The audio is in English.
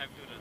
have to run.